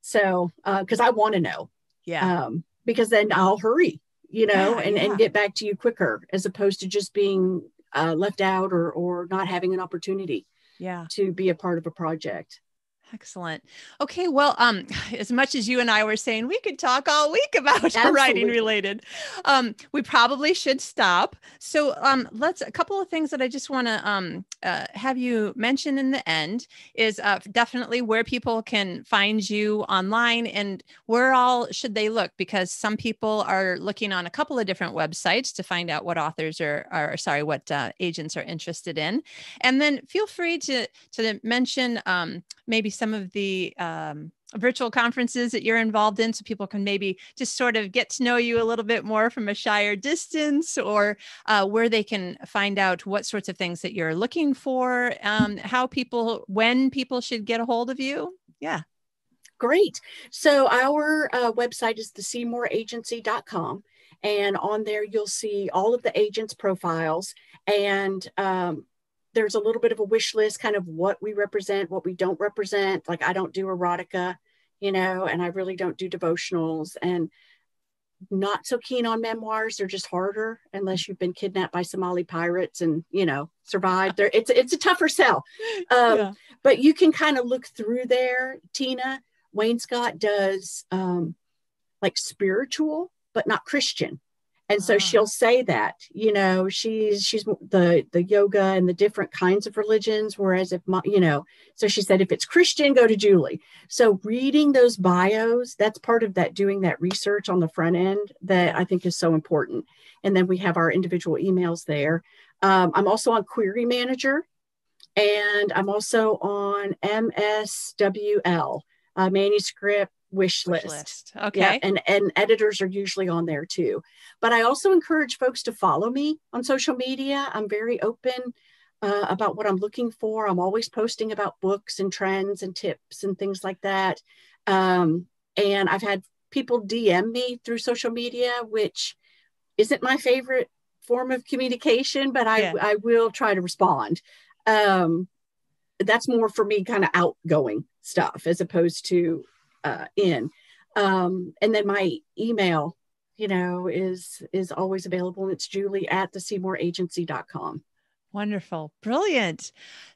so because I want to know. yeah, um, because then I'll hurry, you know, Yeah, and, yeah. and get back to you quicker as opposed to just being uh, left out or, or not having an opportunity yeah. to be a part of a project. Excellent. Okay, well, um, as much as you and I were saying we could talk all week about writing related, um, we probably should stop. So, um, let's a couple of things that I just want to um uh, have you mention in the end is uh, definitely where people can find you online and where all should they look because some people are looking on a couple of different websites to find out what authors are, are sorry, what uh, agents are interested in, and then feel free to to mention um, maybe some of the um, virtual conferences that you're involved in so people can maybe just sort of get to know you a little bit more from a shyer distance or uh, where they can find out what sorts of things that you're looking for um, how people when people should get a hold of you yeah Great. So our uh, website is the seymouragency.com. And on there, you'll see all of the agents' profiles. And um, there's a little bit of a wish list, kind of what we represent, what we don't represent. Like I don't do erotica, you know, and I really don't do devotionals. And not so keen on memoirs. They're just harder unless you've been kidnapped by Somali pirates and you know survived. There, it's it's a tougher sell. Um, Yeah. But you can kind of look through there. Tina Wainscott does um, like spiritual, but not Christian. And so she'll say that you know she's she's the the yoga and the different kinds of religions whereas if my, you know so she said if it's christian go to julie. So reading those bios that's part of that doing that research on the front end that i think is so important. And then we have our individual emails there. Um, i'm also on query manager and i'm also on mswl uh, manuscript wish, wish list. list. Okay. Yeah, and and editors are usually on there too. But I also encourage folks to follow me on social media. I'm very open uh, about what I'm looking for. I'm always posting about books and trends and tips and things like that. Um, and I've had people DM me through social media, which isn't my favorite form of communication, but I, yeah. I will try to respond. Um, that's more for me kind of outgoing stuff as opposed to uh, in. Um, and then my email, you know, is is always available. It's Julie at the Seymour SeymourAgency.com. Wonderful. Brilliant.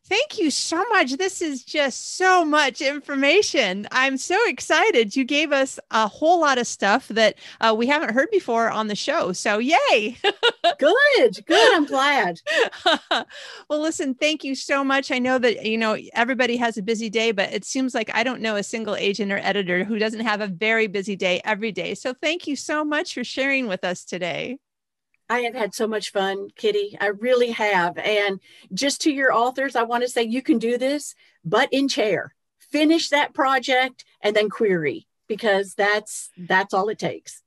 Thank you so much. This is just so much information. I'm so excited. You gave us a whole lot of stuff that uh, we haven't heard before on the show. So, yay. good. Good. I'm glad. well, listen, thank you so much. I know that, you know, everybody has a busy day, but it seems like I don't know a single agent or editor who doesn't have a very busy day every day. So, thank you so much for sharing with us today. I have had so much fun, Kitty. I really have. And just to your authors, I want to say you can do this, butt in chair. Finish that project and then query because that's that's all it takes.